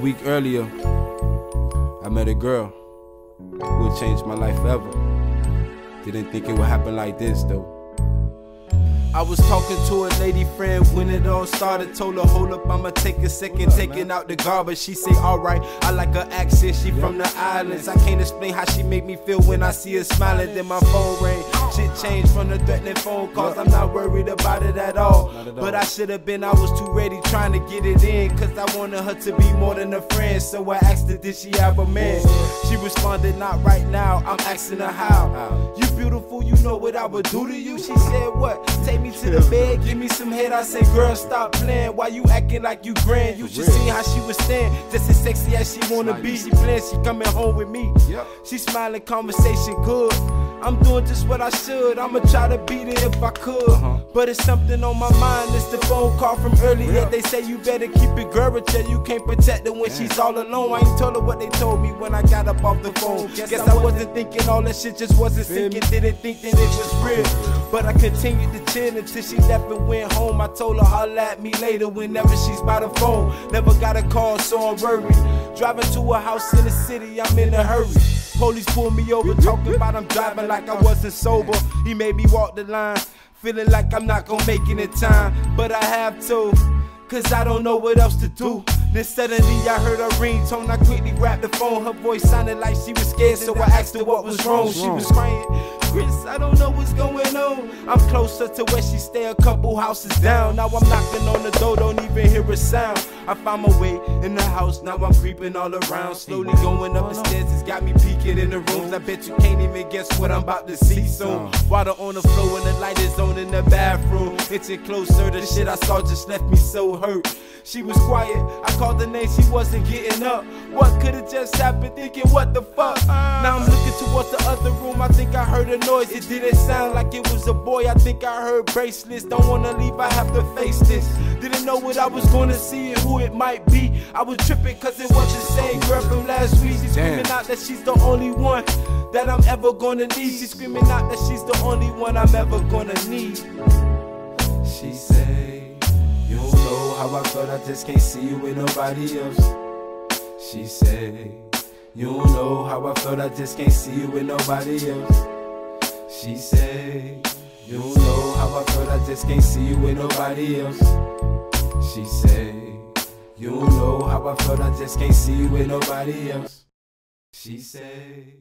week earlier, I met a girl who changed my life forever. Didn't think it would happen like this though. I was talking to a lady friend when it all started. Told her, hold up, I'ma take a second, taking out the garbage. She say, alright, I like her accent, she from the islands. I can't explain how she make me feel when I see her smiling. Then my phone rang. Shit changed from the threatening phone calls. I'm not worried about it at all. But I should have been, I was too ready trying to get it in. Cause I wanted her to be more than a friend. So I asked her, did she have a man? She responded, not right now. I'm asking her how. You beautiful, you know what I would do to you. She said, what? Take me to the bed, give me some head. I say, girl, stop playing. Why you acting like you grand? You should see how she was stand. Just as sexy as she wanna be. She playing, she coming home with me. She smiling, conversation good. I'm doing just what I should. I'ma try to beat it if I could. Uh-huh. But it's something on my mind. It's the phone call from earlier. Yeah. They say you better keep it girl, you can't protect her when Damn. she's all alone. I ain't told her what they told me when I got up off the phone. Guess, Guess I, wasn't thinking all that shit just wasn't sinking. Didn't think that it was real. But I continued to chill until she left and went home. I told her holla at me later whenever she's by the phone. Never got a call, so I'm worried. Driving to a house in the city, I'm in a hurry. Police pulled me over, talking about I'm driving like I wasn't sober. He made me walk the line, feeling like I'm not gonna make it in time. But I have to, cause I don't know what else to do. Then suddenly I heard her ringtone. I quickly grabbed the phone. Her voice sounded like she was scared, so I asked her what was wrong. She was crying. Chris, I don't know what's going on. I'm closer to where she stay, a couple houses down. Now I'm knocking on the door, don't even hear a sound. I found my way in the house, now I'm creeping all around. Slowly going up the stairs, it's got me peeking in the rooms. I bet you can't even guess what I'm about to see soon. Water on the floor and the light is on in the bathroom. Inching closer, the shit I saw just left me so hurt. She was quiet, I called the name, she wasn't getting up. What could have just happened? Thinking, what the fuck? Now I'm looking towards the other room, I think I heard a noise. It didn't sound like it was a boy. I think I heard bracelets. Don't wanna leave, I have to face this. Didn't know what I was gonna see and who it might be. I was tripping cause it was the same girl from last week. She's screaming out that she's the only one that I'm ever gonna need. She's screaming out that she's the only one I'm ever gonna need. She say, You don't know how I felt, I just can't see you with nobody else. She say, You don't know how I felt, I just can't see you with nobody else. She said, You don't know how I felt, I just can't see you with nobody else. She said, You don't know how I felt, I just can't see you with nobody else. She said,